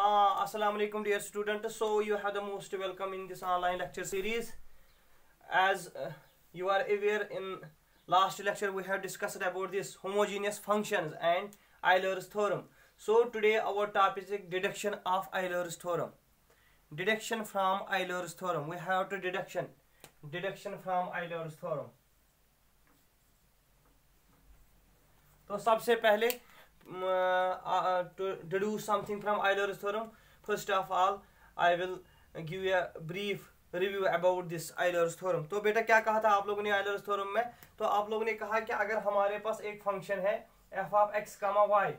Uh, Assalamu alaikum dear student. So you have the most welcome in this online lecture series. As uh, you are aware in last lecture we have discussed about this homogeneous functions and Euler's theorem. So today our topic is deduction of Euler's theorem. Deduction from Euler's theorem. We have to deduction. Deduction from Euler's theorem. तो सबसे पहले to deduce something from Euler's theorem first of all I will give a brief review about this Euler's theorem तो बेटा क्या कहा था आप लोगों ने Euler's theorem में तो आप लोगों ने कहा कि अगर हमारे पास एक फ़ंक्शन है f of comma y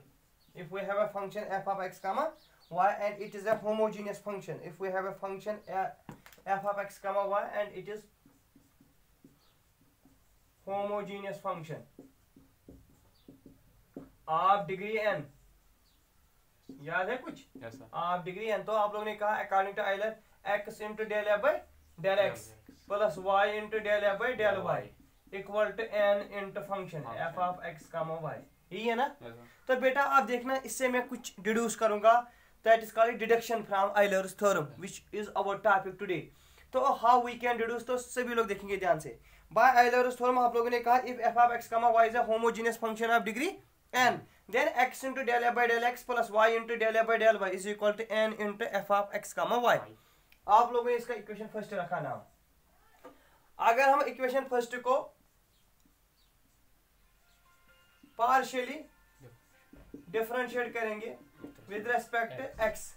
if we have a function f of x comma y and it is a homogeneous function if we have a function f of x comma y and it is homogeneous function आप degree n याद है कुछ? Yes, आप degree n तो आप लोगों ने कहा according to Euler x into del f by del x plus y into del f by del y equal to n into function f of x comma y यही है ना? Yes, तो बेटा आप देखना इससे मैं कुछ डिड्यूस करूँगा। That is called deduction from Euler's theorem which is our topic today तो हाउ वी कैन डिड्यूस तो सभी लोग देखेंगे ध्यान से। बाय आइलर्स थ्योरम आप लोगों ने कहा if f of x comma y is a homogeneous function of degree n. Then x into del f by del x plus y into del f by del y is equal to n into f of x comma y. आप लोगों ने इसका equation first रखा नाम अगर हम equation first को partially differentiate करेंगे विद रेस्पेक्ट x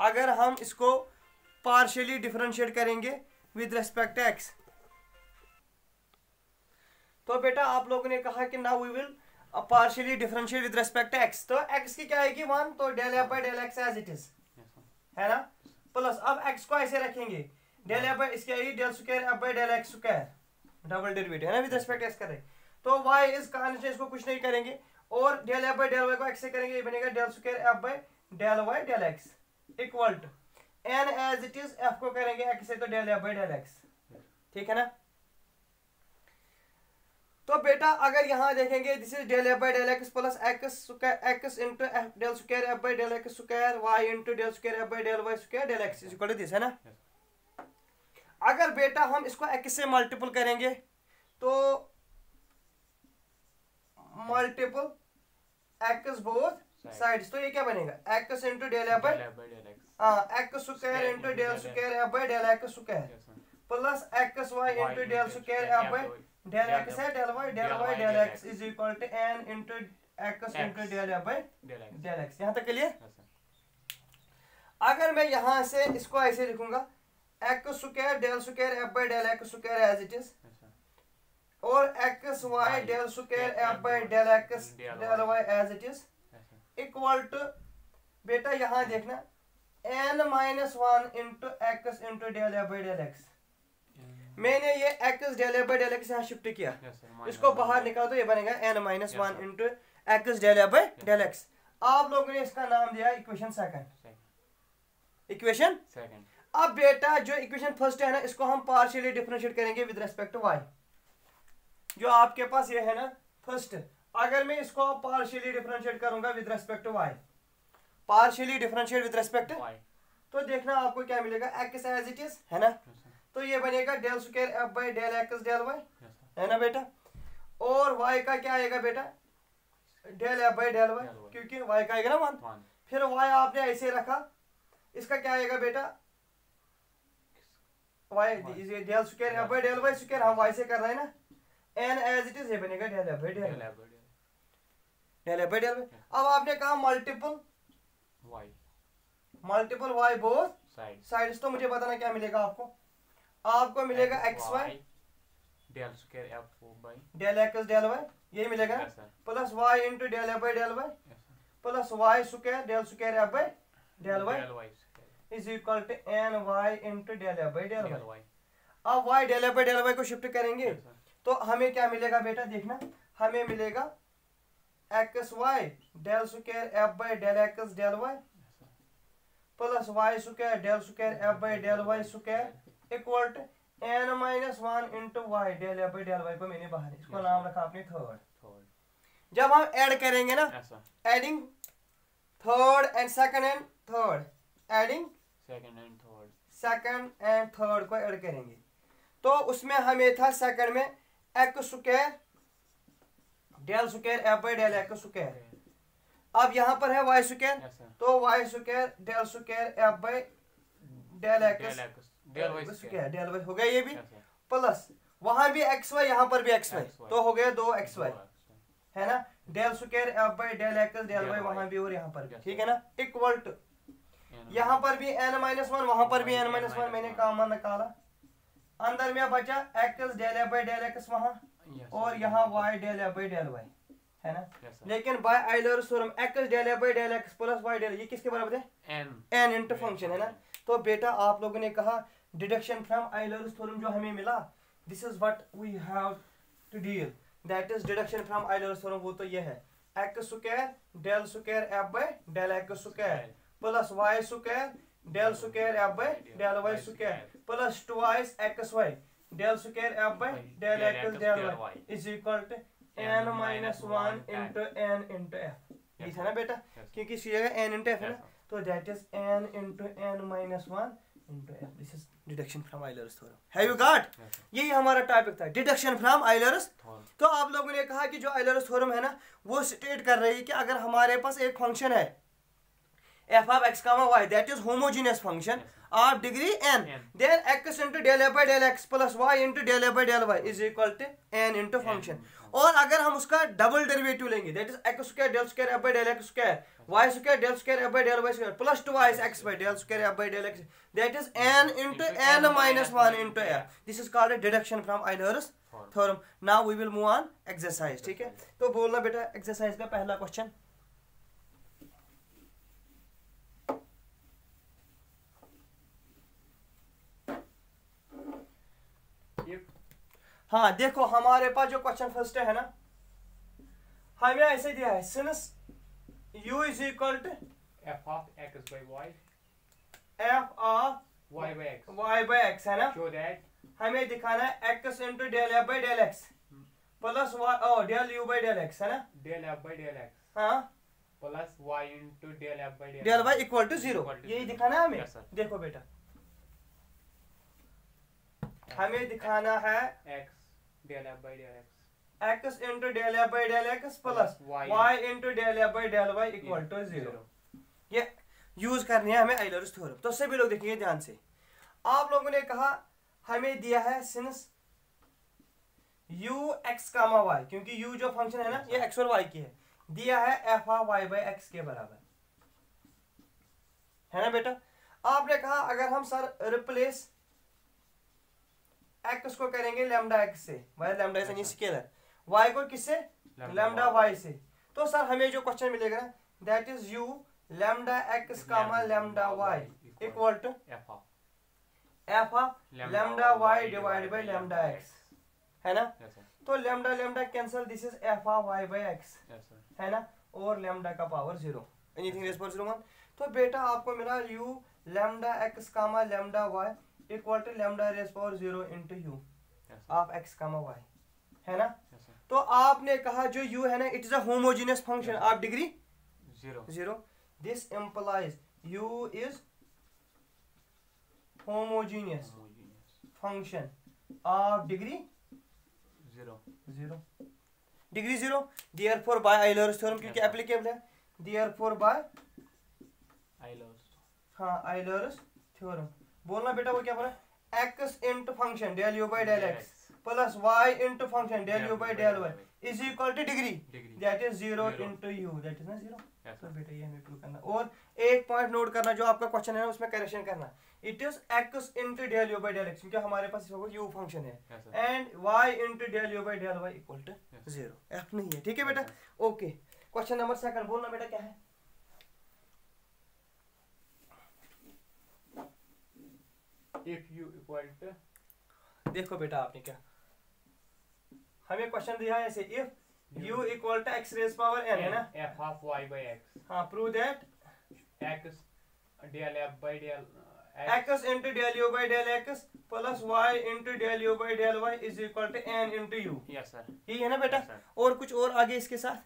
अगर हम इसको पार्शियली डिफरेंशिएट करेंगे विद रेस्पेक्ट एक्स तो बेटा आप लोगों ने कहा कि ना we will partially differentiate with respect x तो एक्स की क्या आएगी वन तो del f by del x as it is है ना? प्लस अब एक्स को ऐसे रखेंगे। डेल एफ़ बाई इसकी आएगी del square f by del x square double derivative है ना? विद रेस्पेक्ट एक्स करें तो वाई इस कॉन्स्टेंट इसको कुछ नहीं करेंगे। और del f by del y को एक्स से करेंगे ये बनेगा del square f by del y del x equal to n as it is f को करेंगे एक्स से तो del f by del x ठीक है ना? तो बेटा अगर यहाँ देखेंगे this is del f by del x plus x x into f del square f by del x square y into del square f by del y square del x is equal this है ना? अगर बेटा हम इसको x से multiple करेंगे तो multiple x both sides तो ये क्या बनेगा? X into del f by हाँ x square into del square f by del x square plus x y into del square f by del x है del y del y del x is equal to n into x into del f by del x यहाँ तक clear अगर मैं यहाँ से इसको ऐसे लिखूँगा x square del square f by del x square as it is और x y del square f by del x del y as it is equal to बेटा यहाँ देखना n minus one into x into del f by del x मैंने ये x del by del x यहाँ shift किया। इसको बाहर निकाल दो ये बनेगा n minus one into x del by del x आप लोगों ने इसका नाम दिया इक्वेशन सेकंड इक्वेशन सेकंड अब बेटा जो इक्वेशन फ़र्स्ट है ना इसको हम पार्शियली डिफरेंशिएट करेंगे विद रेस्पेक्ट टू वाई जो आपके पास ये है ना फ़र्स्ट अगर मैं इसको पार्शियली डिफरेंशिएट करूँगा with respect to y partially differentiate with respect तो देखना आपको क्या मिलेगा एक्स एज इट इज़ है ना? तो ये बनेगा del square f by del x del y है ना बेटा? और वाई का क्या आएगा बेटा? Del f by del y क्योंकि वाई का आएगा ना वन। फिर वाई आपने ऐसे रखा इसका क्या आएगा बेटा? Y del square f by del y square हम वाई से कर रहे हैं ना? एन एज इट इज़ ये बनेगा del f by del del f by del अब आपने कहा multiple y multiple y both side sides तो मुझे बताना क्या मिलेगा आपको? आपको मिलेगा x y del square f by del x del y ये मिलेगा। Plus y into del f by del y plus y square del square f by del y is equal to n y into del f by del y अब y del f by del y को shift करेंगे। तो हमें क्या मिलेगा बेटा देखना। हमें मिलेगा x y del square f by del x del y plus y square del square f by del y square equal to n minus one into y del f by del y को मैंने बाहर इसको नाम रखा आपने third third जब हम add करेंगे ना adding third and second and third adding second and third second and third को ऐड करेंगे। तो उसमें हमें था सेकंड में x square del square f by del x square अब यहाँ पर है वाई स्क्वायर तो y square del square f by del x del y हो? गया ये भी? प्लस वहाँ भी एक्स वाई यहाँ पर भी एक्स वाई तो हो गया दो एक्स वाई है ना? Del f by del x del y वहाँ भी और यहाँ पर भी। ठीक है ना? इक्वल टू यहाँ पर भी एन माइनस वन वहाँ पर भी एन माइनस वन मैंने कामन निकाला। अंदर में बचा x del f by del x वहाँ। और यहाँ y del f by del y है ना? लेकिन by Euler theorem x del f by del x plus y del ये किसके बराबर है? N एन इंटू फ़ंक्शन है ना? तो बेटा आप लोगों ने कहा डिडक्शन फ्रॉम आइलर थ्योरम जो हमें मिला this is what we have to deal that is deduction from Euler theorem वो तो ये है. X square del square f by del x square plus y square del square f by del y square plus twice x y del square f by del x del y is equal to n minus one into n into f ये था ना बेटा? क्योंकि इसी जगह N into F है ना. तो that is n into n minus one into f this is deduction from Euler's theorem. Have you got यही हमारा टॉपिक था डिडक्शन फ्रॉम आइलर्स। तो आप लोगों ने कहा कि जो आइलर्स थ्योरम है ना वो स्टेट कर रही है कि अगर हमारे पास एक फ़ंक्शन है f of x comma y that is homogeneous function of degree n N. Then x into del f by del x plus y into del f by del y is equal to n into function और अगर हम उसका double derivative लेंगे that is x square del square f by del x square y square del square f by del y square plus two y x by del square f by del x that is n into n n minus one into f this is called deduction from Euler's theorem now we will move on exercise ठीक है? तो बोलना बेटा exercise का पहला question हाँ देखो हमारे पास जो क्वेश्चन फ़र्स्ट है ना? हमें ऐसे दिया है since u is equal to f of x by y, f of y by x, y by x है ना? Show that. हमें दिखाना है x into del f by del x plus y o del u by del x है ना? Del f by del x. हाँ। Y into del f by del del y equal to zero यही दिखाना है हमें? देखो बेटा। हमें दिखाना है x del f by del x x into del f by del x plus y y into del f by del y equal to zero. ये यूज़ करनी है हमें आइलर्स थ्योरम तो सभी लोग देखेंगे ध्यान से। आप लोगों ने कहा हमें दिया है since u x comma y क्योंकि u जो फ़ंक्शन है ना ये x और y की है। दिया है f of y by x के बराबर। है ना बेटा? आपने कहा अगर हम सर रिप्लेस x को करेंगे लैम्डा x से। y लैम्डा से नहीं स्केलर y को किससे? लैम्डा y से। तो सर हमें जो क्वेश्चन मिलेगा that is u lambda x comma lambda y equal to f of lambda y divide by lambda x. है ना? तो lambda lambda cancel this is f of x. Yes sir. है ना? और लैम्डा का पावर ज़ीरो एनीथिंग रेस पर zero one तो बेटा आपको मिला u lambda x comma lambda y equal to lambda raise power zero into u आप एक्स कामा वाई है ना? Yes, तो आपने कहा जो यू है ना it is homogeneous function of degree zero this implies u is homogeneous function of degree zero zero degree zero therefore by Euler's theorem क्योंकि एप्लीकेबल है? दियर फोर बाय आईलर्स हाँ आईलर्स थ्योरम बोलना बेटा वो क्या बोला? Function del u by del x plus y into function del u by del y is equal to degree. Degree. That is zero Zero. into u that is ना yes तो बेटा ये हमें प्रूव करना। और एक पॉइंट नोट करना जो आपका क्वेश्चन है उसमें करेक्शन करना। It is x into del u by del x क्योंकि हमारे पास यू फ़ंक्शन है। And y into del u by del y equal to. Zero f नहीं है ठीक है बेटा? ओके क्वेश्चन नंबर सेकंड बोलना बेटा क्या है? If u equal to? देखो बेटा आपने क्या। हमें क्वेश्चन दिया है ऐसे if u equal to x raise power n है ना? f of y by x. हाँ prove that x del f by uh, x into del u by del x plus y into del u by del y is equal to n into u yes sir. यही है ना बेटा? Yes, और कुछ और आगे इसके साथ?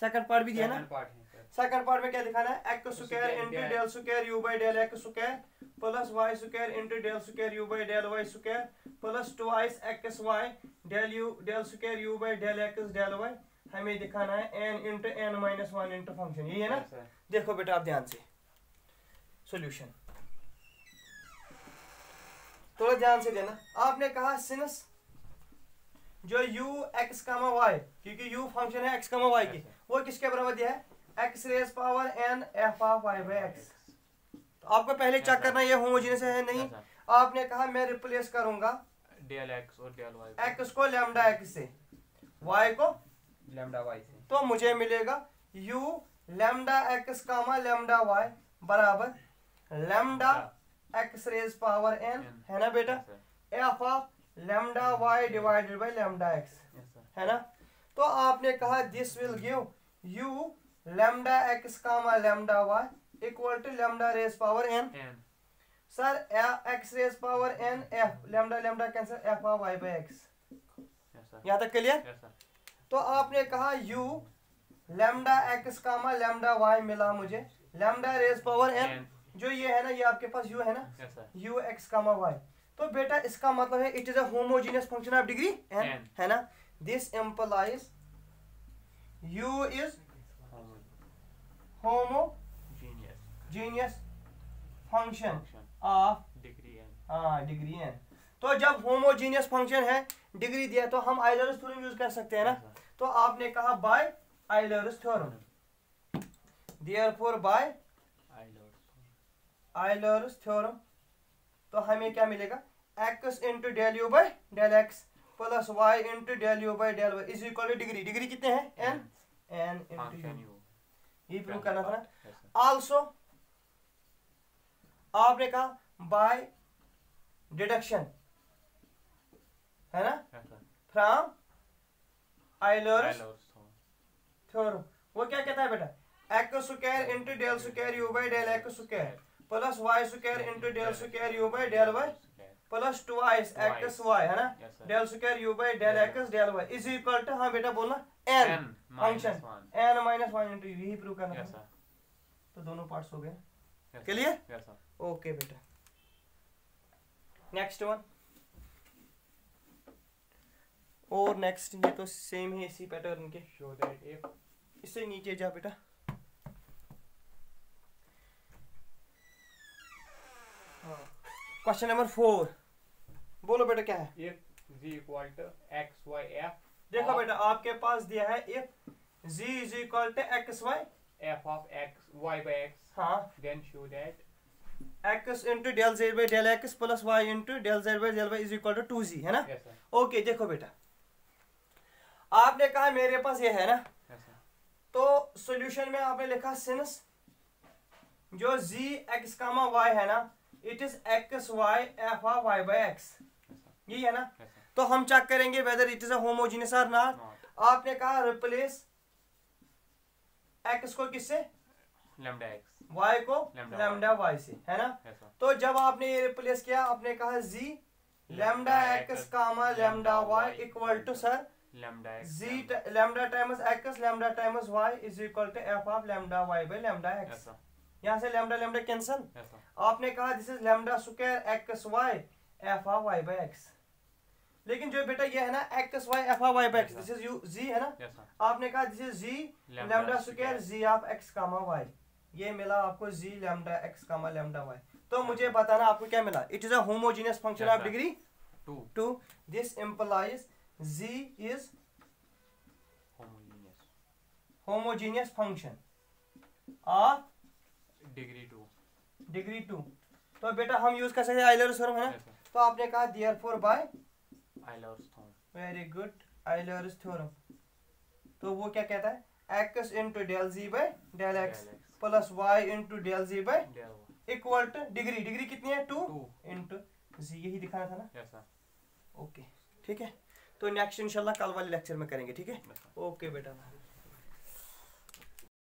सेकंड पार्ट भी दिया ना? सेकंड पार्ट में क्या दिखाना है? X square into del square u by del x square plus y square into del square u by del y square plus twice x y del u del square u by del x del y. हमें दिखाना है n into n minus one into function यही है ना? देखो बेटा आप ध्यान से। सोल्यूशन। थोड़ा ध्यान से देना। आपने कहा सिनस जो u x कामा y क्योंकि u फ़ंक्शन है x कामा y की। वो किसके बराबर दिया है? x raise power n f of y by x आपको पहले चेक करना ये होमोजेनियस है नहीं? आपने कहा मैं रिप्लेस करूँगा। डेल x और डेल y x को लैम्डा x से। y को? लैम्डा y से। तो मुझे मिलेगा u lambda x comma lambda y बराबर lambda x raise power n है ना बेटा? F of lambda y divided by lambda x है ना? तो आपने कहा this will give you lambda x comma lambda y equal to lambda raise power n. Sir x raise power n f. Lambda lambda cancel f of y by x. यहाँ तक clear? तो आपने कहा u lambda x comma lambda y मिला मुझे। Lambda raise power n जो ये है ना ये आपके पास यू है ना? U x comma y. तो बेटा इसका मतलब है it is a homogeneous function of degree n है ना? This implies u is homogeneous function of degree n हाँ डिग्री एन तो जब होमोजीनियस फ़ंक्शन है डिग्री दिया तो हम आइलर्स थ्योरम यूज़ कर सकते हैं ना? तो आपने कहा by Euler's theorem therefore by Euler's theorem तो हमें क्या मिलेगा? X into del u by del x plus y into del u by del y is equal to degree degree कितने हैं? एन एन इंटू यू ये prove करना था ना? आल्सो आपने कहा बाय डिडक्शन है ना? फ्रॉम आइलर्स थ्योरम वो क्या कहता है बेटा? X square into del square u by del x square plus y square into del square u by del y plus twice x y है ना? Del square u by del x del y is equal to हाँ बेटा बोलना n function n minus one into यही prove करना था। तो दोनों पार्ट्स हो गए। क्लियर ओके बेटा। नेक्स्ट वन और नेक्स्ट ये तो सेम है इसी पैटर्न के। शो दैट इफ़ इससे नीचे जा बेटा। क्वेश्चन नंबर फोर बोलो बेटा क्या है? If z equal to x y f देखो बेटा आपके पास दिया है if z is equal to x y f of x y by x. हाँ। Then show that. X into del z by del x plus y into del z by del y is equal to 2z है ना? Yes okay देखो बेटा। आपने कहा मेरे पास ये है ना? Yes तो सॉल्यूशन में आपने लिखा सिंस जो z x कामा y है ना it is x y f r y by x यही है ना? Yes तो हम चेक करेंगे whether it is a homogeneous और नॉट not. आपने कहा रिप्लेस एक्स को किससे? Lambda x y को? लैम्डा y से है ना? Yes तो जब आपने ये रिप्लेस किया आपने कहा z lambda x comma lambda y equal to sir lambda x times x lambda times y is equal to f of lambda y by lambda yes यहाँ से लैम्डा लैम्डा कैंसिल आपने कहा this is lambda square x y f of y by x लेकिन जो बेटा ये है ना x y f y x this is u g है ना? Yes आपने कहा this is g lambda square g of x comma y ये मिला आपको g lambda x comma lambda y तो मुझे बताना आपको क्या मिला? It is a homogeneous function of degree two. Two this implies z is homogeneous. homogeneous function of degree two. Degree two तो बेटा हम यूज़ कर सकते हैं आइलर है ना? तो आपने कहा therefore by Euler's theorem very good Euler's theorem तो वो क्या कहता है? X into del g by del x plus y into del g by equal to degree degree कितनी है? टू इंटू जी यही दिखाना था ना? Yes ओके ठीक है? तो नेक्स्ट इंशाल्लाह कल वाले लेक्चर में करेंगे ठीक है? ओके बेटा।